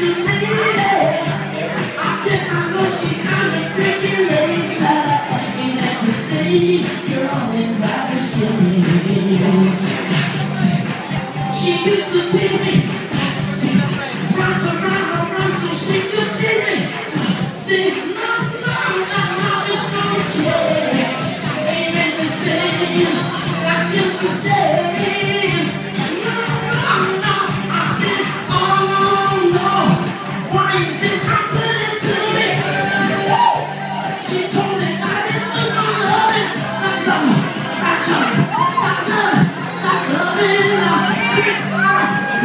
I guess I know she's kinda freaking late. Ain't that the same girl in my shades? She used to tease me. Run to run around so she could tease me. see.